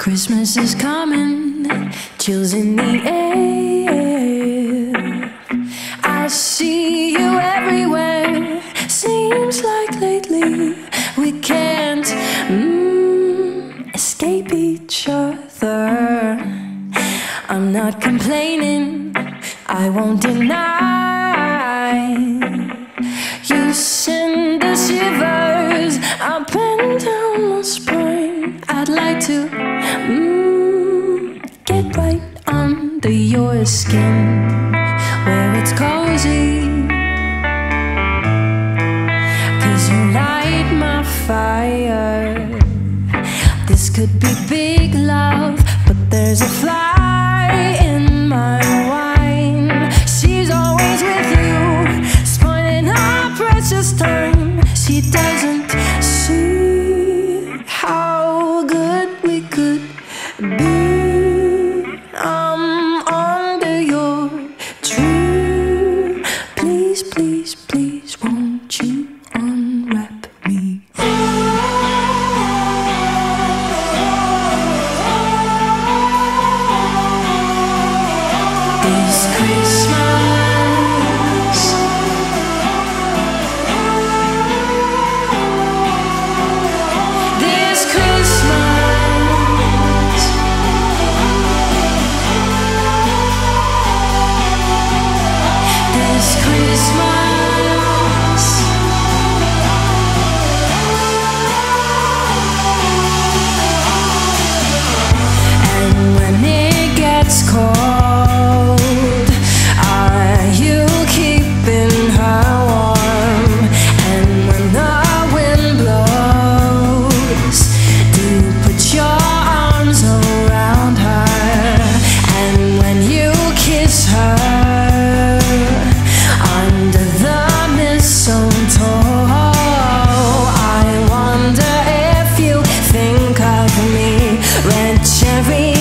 Christmas is coming, chills in the air. I see you everywhere. Seems like lately we can't mm, escape each other. I'm not complaining, I won't deny. You send the shivers up and down my spine. I'd like to skin where it's cozy. Cause you light my fire. This could be big love, but there's a fly in my wine. She's always with you, spoiling our precious time. She doesn't see how good we could be. please. red cherry.